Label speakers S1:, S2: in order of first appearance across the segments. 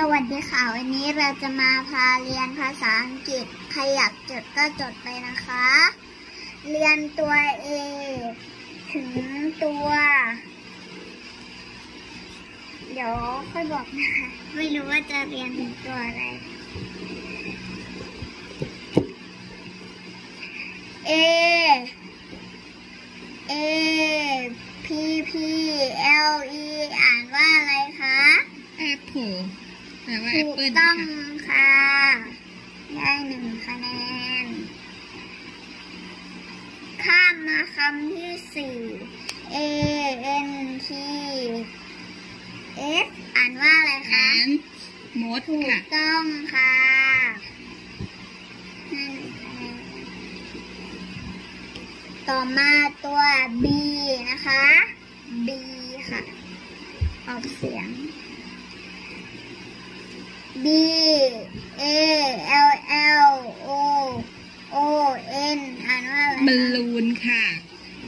S1: สวัสดีค่ะ วันนี้เราจะมาพาเรียนภาษาอังกฤษ ใครอยากจดก็จดไปนะคะ เรียนตัว A ถึงตัว เดี๋ยวค่อยบอกนะคะ ไม่รู้ว่าจะเรียนถึงตัวอะไร A A P P L E อ่านว่าอะไรคะ
S2: แอปเปิลแป ลว่าแอ
S1: ถู
S2: ป
S1: ก
S2: เปิล
S1: ต้อง
S2: ค่ะ
S1: ค่ะได้หนึ่งคะแนน ข้ามมาคำที่สี่ A N T S อ่านว่าอะไร
S2: แอ
S1: คะ
S2: นมด
S1: ถูก
S2: ค่ะ
S1: ต้องค่ะให้หนึ่งคะแนนต่อมาตัว B นะคะ B ค่ะ ออกเสียง B A L L O O N อ่านว่าอะไร
S2: บอล
S1: คะ
S2: ลูนค่ะ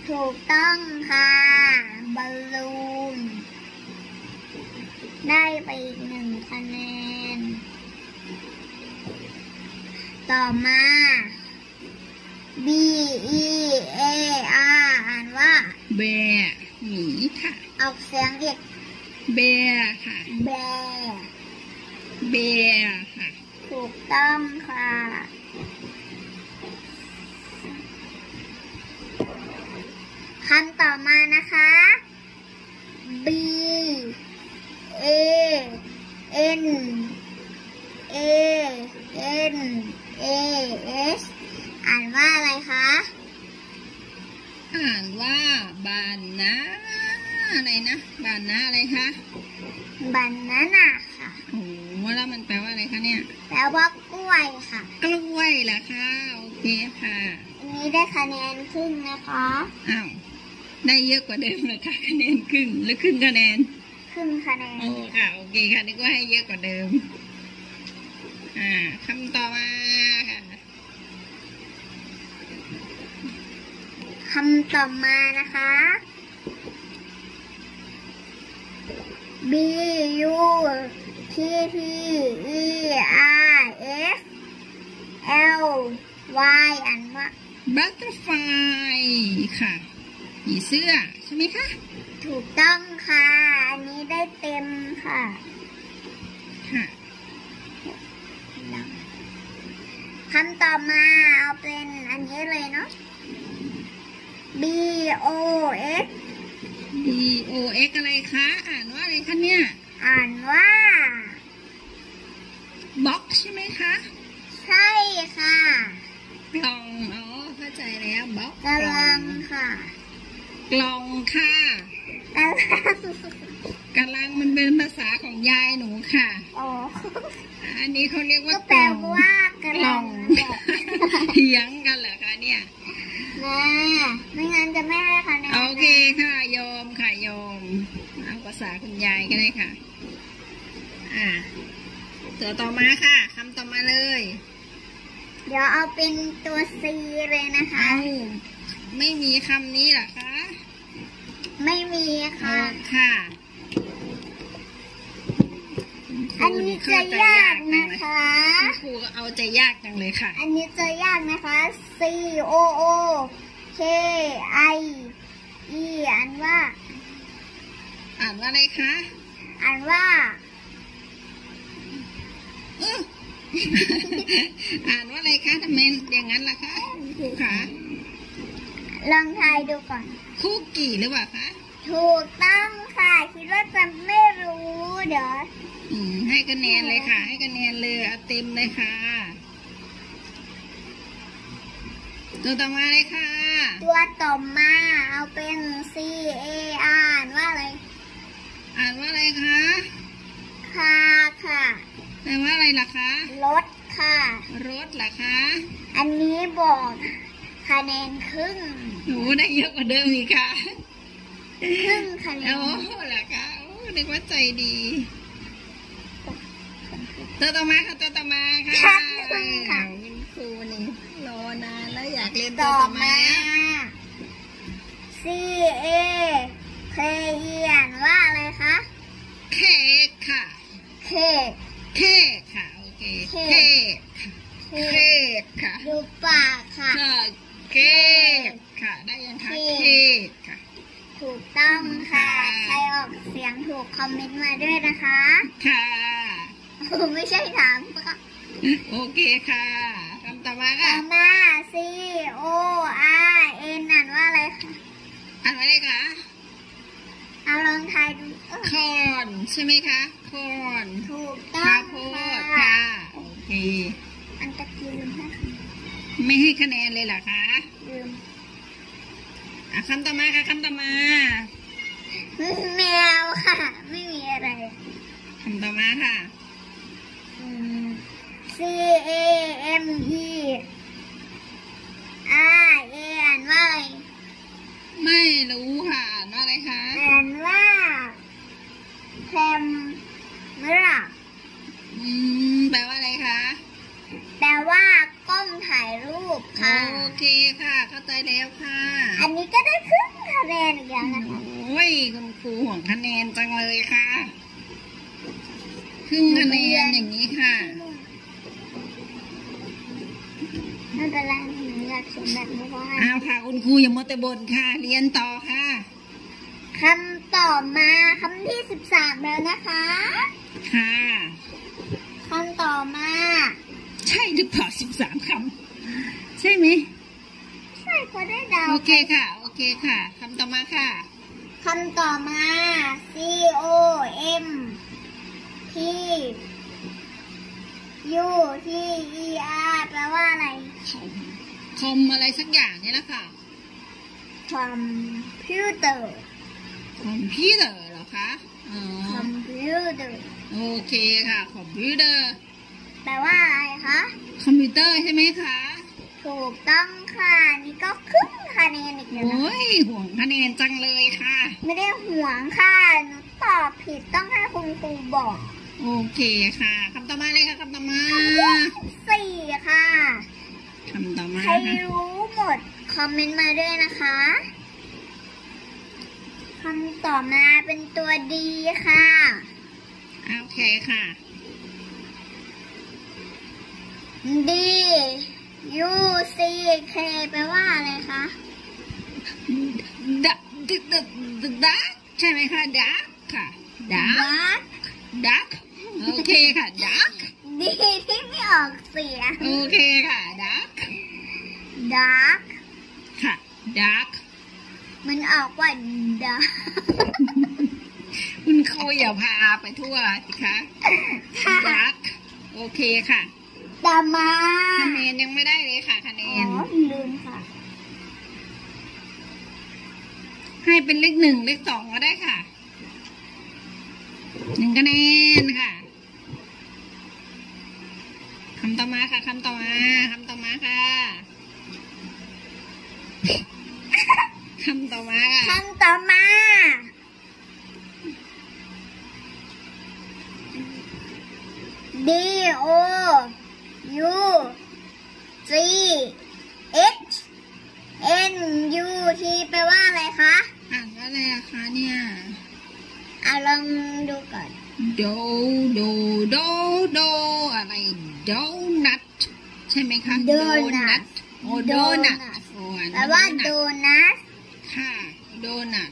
S1: ถูกต้องค่ะบอลลูน ได้ไปอีกหนึ่งคะแนน ต่อมา B E A R อ่านว่า
S2: แบร์หมีค่ะ
S1: ออกเสียงอีก
S2: แบร์ค่ะ
S1: แบ
S2: เบร์ค่ะ
S1: ถูกต้องค่ะ คำต่อมานะคะ B A N A N A S อ่านว่าอะไรคะ
S2: อ่านว่าบานนะอะไรนะบานนะอะไรคะ
S1: บันนาน่าค่ะ
S2: โอ้โหแล้วมันแปลว่าอะไรคะเนี่ย
S1: แปลว่ากล้วยค่ะ
S2: กล้วยเหรอคะโอเคค่ะ
S1: อันนี้ได้คะแนนครึ่งนะคะ
S2: อ้าวได้เยอะกว่าเดิมเลยค่ะคะแนนครึ่งหรือครึ่งคะแนน
S1: ครึ่งคะแนน
S2: โอ้ค่ะโอเคค่ะนึกว่าให้เยอะกว่าเดิม อ่าคำต่อมาค่ะ
S1: คำต่อมานะคะ B U T T E R S L Y อ่านว่า
S2: butterfly ค่ะผีเสื้อใช่ไหมคะ
S1: ถูกต้องค่ะ อันนี้ได้เต็มค่ะ
S2: ค่ะ
S1: คำต่อมาเอาเป็นอันนี้เลยเนาะ B O S
S2: D O X อะไรคะ อ่านว่าอะไรคะเนี่ย
S1: อ่านว่า
S2: box ใช่ไหมคะ
S1: ใช่ค่ะ
S2: กล่องอ๋อเข้าใจแล้ว box
S1: กำลังค่ะ
S2: กล่องค่ะ
S1: กำลัง
S2: กำลังมันเป็นภาษาของยายหนูค่ะ
S1: อ๋อ
S2: อันนี้เขาเรียกว่า
S1: ก็แปลว่าก
S2: กำล่
S1: ลั
S2: อง
S1: ง
S2: เถียงกันเหรอคะเนี่ย
S1: นะไม่งั้นจะไม่ให้คะแนน
S2: โอเคค่ะโยมค่ะโยมเอาภาษาคุณยายก็ได้ค่ะ อ่า ตัวต่อมาค่ะคำต่อมาเลย
S1: เดี๋ยวเอาเป็นตัว C เลยนะคะ
S2: เอาไม่มีคำนี้เหรอคะ
S1: ไม่มีค่ะ
S2: เอาค่ะ
S1: อันนี้จะยากนะคะ
S2: คุณครูเอาใจยากจังเลยค่ะ
S1: อันนี้จะยากนะคะ C O O K I E อ่านว่า
S2: อ่านว่าอะไรคะ
S1: อ่านว่า
S2: อื้ ออ่านว่าอะไรคะทำไมอย่างนั้นล่ะคะคุณครูคะ
S1: ลองทายดูก่อน
S2: คุกกี้หรือเปล่าคะ
S1: ถูกต้องค่ะคิดว่าจะไม่รู้เดี๋ยว
S2: อืมให้คะแนนเลยค่ะ ให้คะแนนเลยเอาเต็มเลยค่ะตัวต่อมาเลยค่ะ
S1: ตัวต่อมาเอาเป็น C A R อ่านว่าอะไร
S2: อ่านว่าอะไรคะ
S1: คาค่ะ
S2: แป ลว่าอะไรล่ะคะ
S1: รถค่ะ
S2: รถเหรอคะ
S1: อันนี้บอกคะแนนครึ่ง
S2: หนูได้เยอะกว่าเดิมอีกค่ะ
S1: ครึ่งคะแน
S2: โอ้
S1: น
S2: เหรอคะโอ้นึกว่าใจดีตัวต่อมาค่ะตัวต่อมาค่ะ
S1: ครับครึ่งค่ะ
S2: คุณครูนี่รอนานแล้วอยากเรียนตัว
S1: ต่อ
S2: ต่อ
S1: มา
S2: มา
S1: C A K E อ่านว่าอะไรคะ
S2: เค้กค่ะ
S1: เค้ก เค
S2: เค
S1: เค
S2: เคค่ะ
S1: ดูปากค่ะ
S2: ค่ะเคค่ะ ได้ยังคะ
S1: เค
S2: เคค่ะ
S1: ถูกต้องค่ะ
S2: ค่ะ
S1: ใครออกเสียงถูกคอมเมนต์มาด้วยนะคะ
S2: ค่ะ
S1: ไม่ใช่ถามค่ะ
S2: โอเคค่ะคำต่อมา
S1: ต่
S2: ค่ะ
S1: อมา C O R N อ่านว่าอะไรคะ
S2: อ่านว่าอะไรคะ
S1: เอาลองทายดูเออ
S2: คอนใช่ไหมคะคอน
S1: ถูกต้อ
S2: ข้างวโพด
S1: ค่ะ
S2: ค่ะโอเค
S1: อันตะกี้ลืมให้
S2: ไม่ให้คะแนนเลยเหรอคะ
S1: ลืม
S2: อะคำต่อมาค่ะคำต่อมา
S1: แมวค่ะ ไม่มีอะไร
S2: คำต่อมาค่ะ
S1: อืม C A M E R A อ่านว่าอะไร
S2: ไม่รู้ค่ะอ่านว่าอะไรคะ
S1: อ่านว่าแคมเมรา
S2: อืมแปลว่าอะไรคะ
S1: แปลว่าก้มถ่ายรูปค่ะ
S2: โอเคค่ะ เข้าใจแล้วค่ะ
S1: อันนี้ก็ได้ครึ่งคะแนนอีกแล้วนะคะ
S2: โอ้ยคุณครูห่วงคะแนนจังเลยค่ะ ครึ่งคะแนนอย่างนี้ค่ะ
S1: ไม่เป็นไรหนูอยากเขียนแบบนี้เพราะว่า
S2: เอาค่ะ คุณครูอย่ามัวแต่บ่นค่ะ เรียนต่อค่ะ
S1: คำต่อมาคำที่สิบสามแล้วนะคะ
S2: ค่ะ
S1: คำต่อมา
S2: ใช่หรือเปล่าสิบสามคำ ใช่ไหม
S1: ใช่เขาได้เดา
S2: โอเคค่ะ โอเคค่ะคำต่อมาค่ะ
S1: คำต่อมา C O M P U T E R แปลว่าอะไร
S2: คอม คอมอะไรสักอย่างนี่แหละค่ะ
S1: คอมพิวเตอร์
S2: คอมพิวเตอร์เหรอคะอ๋อ
S1: คอมพิวเตอร์
S2: โอเคค่ะ คอมพิวเตอร์
S1: แปลว่าอะไรคะ
S2: คอมพิวเตอร์ใช่ไหมคะ
S1: ถูกต้องค่ะ นี่ก็ครึ่งคะแนนอีกแล้วนะ
S2: โอ้ยห่วงคะแนนจังเลยค่ะ
S1: ไม่ได้ห่วงค่ะหนูตอบผิดต้องให้คุณครูบอก
S2: โอเคค่ะคำต่อมาเลยค่ะคำต่อมา
S1: สี่ค่ะ
S2: คำต่อมา
S1: ใคร
S2: ค่ะ
S1: รู้หมดคอมเมนต์มาด้วยนะคะคำต่อมาเป็นตัวดีค่ะ
S2: โอเคค่ะ
S1: D U C K แปลว่าอะไรคะ
S2: ดักดักดักดักใช่ไหมคะดักค่ะดัก
S1: Dark
S2: ดักโอเคค่ะดัก
S1: ดีที่ไม่ออกเสียง
S2: โอเคค่ะดัก
S1: Dark
S2: ค่ะดัก
S1: มันออกว่า Dark
S2: คุณครูอย่าพาไปทั่วสิคะ
S1: ค่ะ
S2: ดักโอเคค่ะ
S1: ต่อมา
S2: คะแนนยังไม่ได้เลยค่ะคะแน
S1: อ๋อนลืมค่ะ
S2: ให้เป็นเลขหนึ่งเลขสองก็ได้ค่ะหนึ่งคะแนนค่ะคำต่อมาค่ะคำต่อมาคำต่อมาค่ะคำต่อมาค่ะ
S1: คำต่อมา D O U G H N U T แปลว่าอะไรคะ
S2: อ่านว่าอะไรอะคะเนี่ย
S1: อะลองดูก่อน
S2: โดโดโดโดอะไรโดนัทใช่ไหมคะ
S1: Donut
S2: โอ้โดนัท
S1: Donut
S2: โอ้อัน
S1: แปล
S2: นี้
S1: ว่า
S2: โด
S1: โด
S2: นัท
S1: นัท
S2: ค่ะโดนัท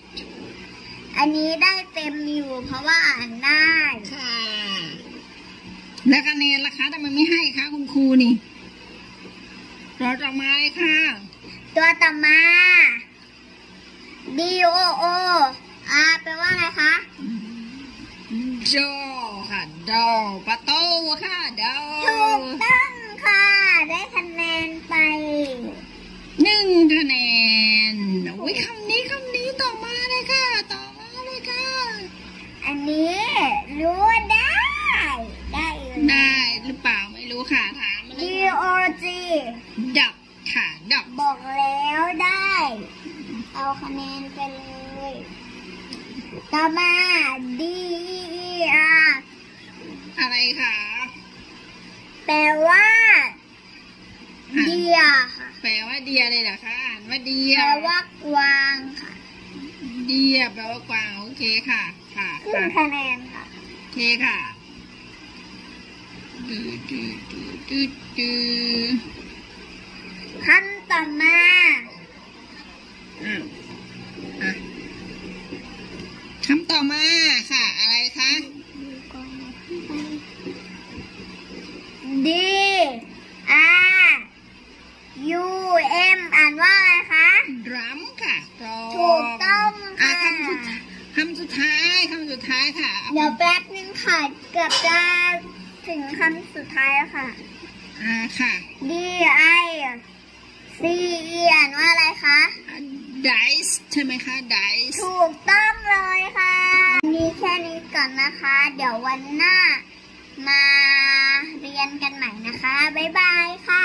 S1: อันนี้ได้เต็มอยู่เพราะว่าอ่านได้
S2: ค่ะ แล้วคะแนนล่ะคะทำไมไม่ให้คะคุณครูนี่รอต่อมาเลยค่ะ
S1: ตัวต่อมา D O O R แปลว่าอะไรคะ
S2: โดค่ะโดประตูค่ะโด
S1: ถูกต้องค่ะ ได้คะแนนไป
S2: หนึ่งคะแนนอุ้ยคำนี้คำนี้ต่อมาเลยค่ะ ต่อมาเลยค่ะ
S1: อันนี้ มา D E E R
S2: อะไรคะ
S1: แปลว่า
S2: อ่าน
S1: เดียค่ะ
S2: แปลว่าเดียเลยเหรอคะอ่านว่าเดีย
S1: แปลว่ากวางค่ะ
S2: เดียแปลว่ากวางโอเคค่ะ ค่ะ
S1: ครึ่ง
S2: ค่ะ
S1: คะแนนค่ะ
S2: โอเคค่ะ
S1: D
S2: ดืดดืดดืดดืดดืด
S1: ขั้นต่อมา
S2: อ้าวอะ คำต่อมาค่ะ อะไรคะ
S1: D R U M อ่านว่าอะไรคะ
S2: ดรัมค่ะกลอง
S1: ถูกต้อง
S2: อะ
S1: ค่ะ
S2: คำสุดท้ายคำสุดท้ายคำสุดท้ายค่ะ
S1: เดี๋ยวแป๊บนึงค่ะเกือบจะถึงคำสุดท้ายแล้วค่ะ
S2: อ่าค่ะ
S1: D I C E อ่านว่าอะไรคะ
S2: dice ใช่ไหมคะ dice
S1: ถูกต้องเลยค่ะมีแค่นี้ก่อนนะคะ เดี๋ยววันหน้ามาเรียนกันใหม่นะคะ บ๊ายบายค่ะ